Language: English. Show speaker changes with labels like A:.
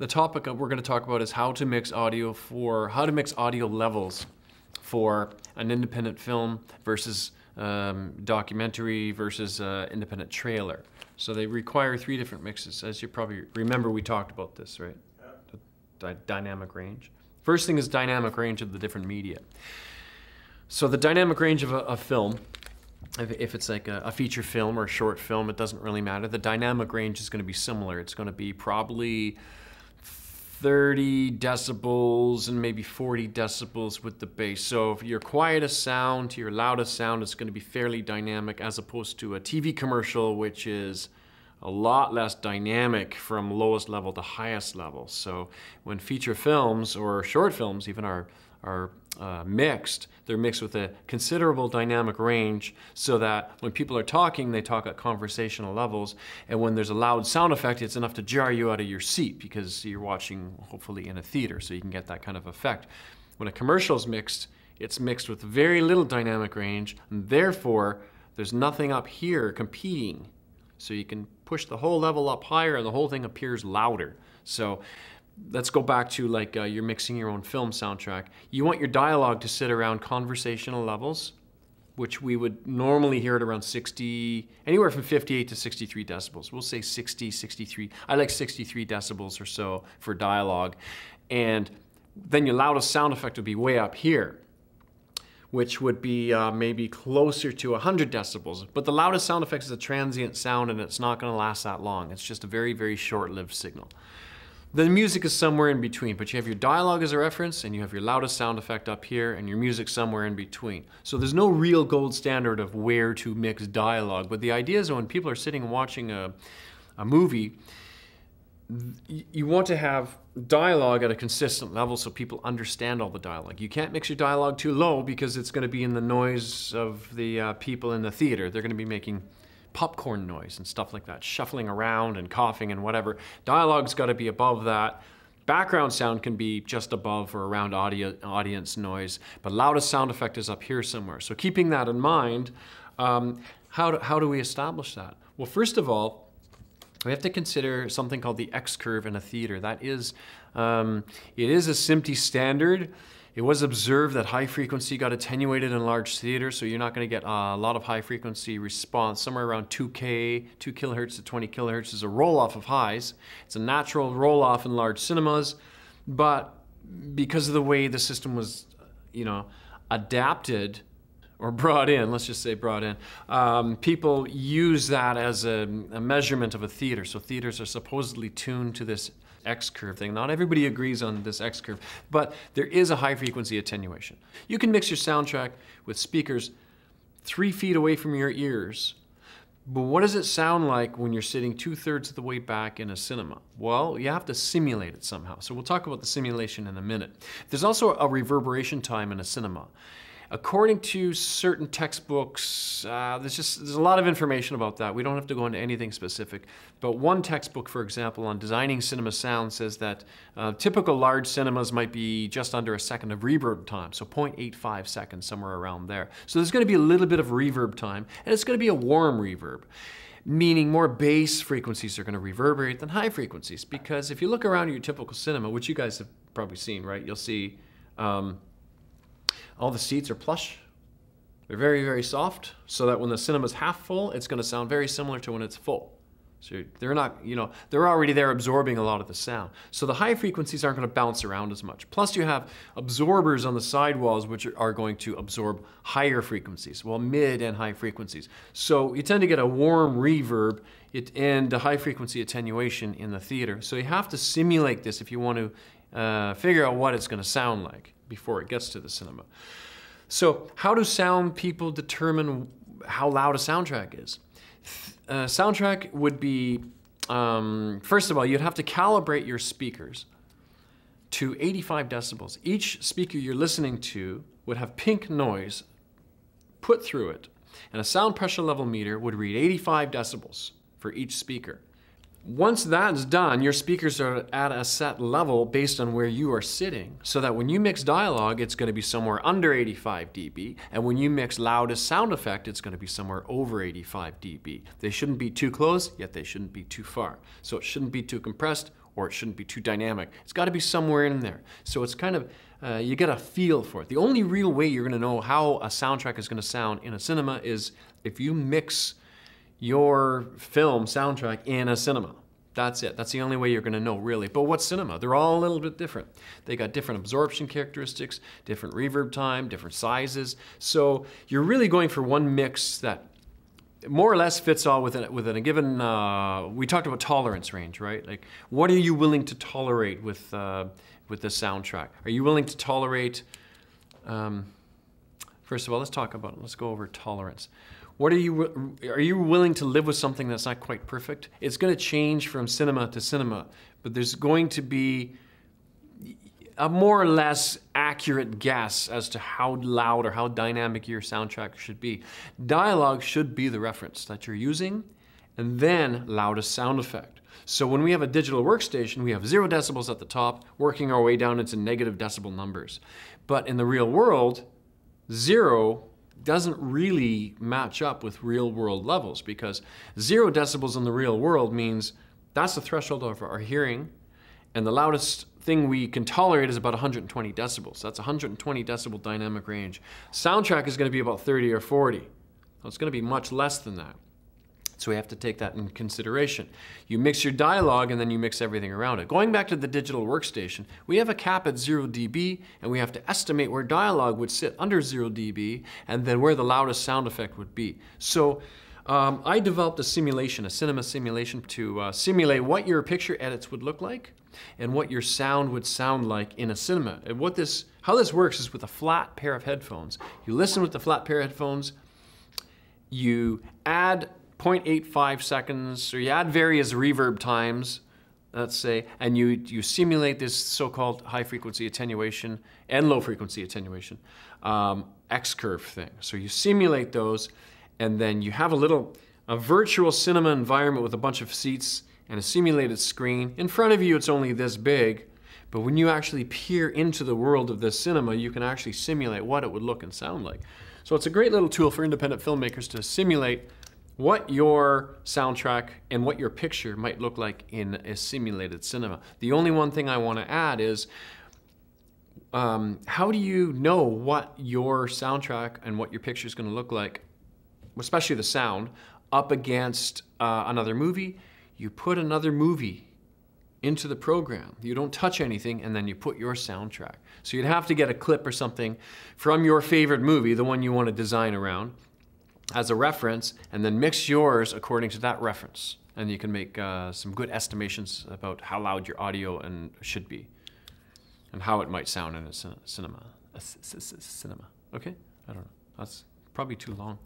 A: The topic we're going to talk about is how to mix audio for how to mix audio levels for an independent film versus um, documentary versus uh, independent trailer. So they require three different mixes. As you probably remember, we talked about this, right? The dy dynamic range. First thing is dynamic range of the different media. So the dynamic range of a, a film, if, if, it's like a, a, feature film or a short film, it doesn't really matter. The dynamic range is going to be similar. It's going to be probably 30 decibels and maybe 40 decibels with the bass. So if your quietest sound to your loudest sound, it's going to be fairly dynamic as opposed to a TV commercial, which is a lot less dynamic from lowest level to highest level. So when feature films or short films even are, are uh, mixed, they're mixed with a considerable dynamic range so that when people are talking, they talk at conversational levels. And when there's a loud sound effect, it's enough to jar you out of your seat because you're watching hopefully in a theater, so you can get that kind of effect. When a commercial is mixed, it's mixed with very little dynamic range, and therefore there's nothing up here competing. So you can push the whole level up higher and the whole thing appears louder. So let's go back to like uh, you're mixing your own film soundtrack. You want your dialogue to sit around conversational levels, which we would normally hear at around 60, anywhere from 58 to 63 decibels. We'll say 60, 63. I like 63 decibels or so for dialogue. And then your loudest sound effect would be way up here which would be uh, maybe closer to 100 decibels. But the loudest sound effect is a transient sound and it's not gonna last that long. It's just a very, very short-lived signal. The music is somewhere in between, but you have your dialogue as a reference and you have your loudest sound effect up here and your music somewhere in between. So there's no real gold standard of where to mix dialogue, but the idea is when people are sitting and watching a, a movie, you want to have dialogue at a consistent level so people understand all the dialogue. You can't mix your dialogue too low because it's going to be in the noise of the uh, people in the theater. They're going to be making popcorn noise and stuff like that, shuffling around and coughing and whatever. Dialogue's got to be above that. Background sound can be just above or around audio, audience noise, but loudest sound effect is up here somewhere. So keeping that in mind, um, how, do, how do we establish that? Well, first of all, we have to consider something called the X curve in a theater. That is, um, it is a SMPTE standard. It was observed that high frequency got attenuated in large theaters, so you're not going to get a lot of high frequency response. Somewhere around 2K, 2 kilohertz to 20 kilohertz is a roll off of highs. It's a natural roll off in large cinemas, but because of the way the system was, you know, adapted or brought in, let's just say brought in, um, people use that as a, a measurement of a theater. So theaters are supposedly tuned to this X curve thing. Not everybody agrees on this X curve, but there is a high frequency attenuation. You can mix your soundtrack with speakers three feet away from your ears, but what does it sound like when you're sitting two thirds of the way back in a cinema? Well, you have to simulate it somehow. So we'll talk about the simulation in a minute. There's also a reverberation time in a cinema. According to certain textbooks, uh, there's just there's a lot of information about that. We don't have to go into anything specific. But one textbook, for example, on designing cinema sound says that uh, typical large cinemas might be just under a second of reverb time, so 0.85 seconds, somewhere around there. So there's going to be a little bit of reverb time, and it's going to be a warm reverb meaning more bass frequencies are going to reverberate than high frequencies. Because if you look around your typical cinema, which you guys have probably seen, right, you'll see um, all the seats are plush. They're very, very soft, so that when the cinema's half full, it's gonna sound very similar to when it's full. So they're not, you know, they're already there absorbing a lot of the sound. So the high frequencies aren't gonna bounce around as much. Plus you have absorbers on the sidewalls which are going to absorb higher frequencies, well mid and high frequencies. So you tend to get a warm reverb and a high frequency attenuation in the theater. So you have to simulate this if you want to uh, figure out what it's gonna sound like before it gets to the cinema. So how do sound people determine how loud a soundtrack is? A uh, soundtrack would be, um, first of all, you'd have to calibrate your speakers to 85 decibels. Each speaker you're listening to would have pink noise put through it, and a sound pressure level meter would read 85 decibels for each speaker. Once that's done, your speakers are at a set level based on where you are sitting, so that when you mix dialogue, it's going to be somewhere under 85 dB, and when you mix loudest sound effect, it's going to be somewhere over 85 dB. They shouldn't be too close, yet they shouldn't be too far. So it shouldn't be too compressed or it shouldn't be too dynamic. It's got to be somewhere in there. So it's kind of, uh, you get a feel for it. The only real way you're going to know how a soundtrack is going to sound in a cinema is if you mix your film soundtrack in a cinema. That's it. That's the only way you're going to know, really. But what's cinema? They're all a little bit different. They got different absorption characteristics, different reverb time, different sizes. So you're really going for one mix that more or less fits all within within a given. Uh, we talked about tolerance range, right? Like, what are you willing to tolerate with uh, with this soundtrack? Are you willing to tolerate? Um, first of all, let's talk about. Let's go over tolerance. What are you are you willing to live with something that's not quite perfect? It's going to change from cinema to cinema, but there's going to be a more or less accurate guess as to how loud or how dynamic your soundtrack should be. Dialogue should be the reference that you're using, and then loudest sound effect. So when we have a digital workstation, we have zero decibels at the top, working our way down into negative decibel numbers. But in the real world, zero doesn't really match up with real world levels because zero decibels in the real world means that's the threshold of our hearing, and the loudest thing we can tolerate is about 120 decibels. That's 120 decibel dynamic range. Soundtrack is going to be about 30 or 40. So it's going to be much less than that. So we have to take that in consideration. You mix your dialogue and then you mix everything around it. Going back to the digital workstation, we have a cap at 0 dB and we have to estimate where dialogue would sit under 0 dB and then where the loudest sound effect would be. So um, I developed a simulation, a cinema simulation to uh, simulate what your picture edits would look like and what your sound would sound like in a cinema. And what this, how this works is with a flat pair of headphones. You listen with the flat pair of headphones, you add 0.85 seconds, or you add various reverb times, let's say, and you, you simulate this so-called high frequency attenuation and low frequency attenuation um, X-curve thing. So you simulate those, and then you have a little a virtual cinema environment with a bunch of seats and a simulated screen. In front of you, it's only this big, but when you actually peer into the world of this cinema, you can actually simulate what it would look and sound like. So it's a great little tool for independent filmmakers to simulate what your soundtrack and what your picture might look like in a simulated cinema. The only one thing I want to add is um, how do you know what your soundtrack and what your picture is going to look like, especially the sound, up against uh, another movie? you put another movie into the program. You don't touch anything and then you put your soundtrack. So you'd have to get a clip or something from your favorite movie, the one you want to design around, as a reference, and then mix yours according to that reference. And you can make uh, some good estimations about how loud your audio and should be and how it might sound in a cinema. A cinema. Okay? I don't know. That's probably too long.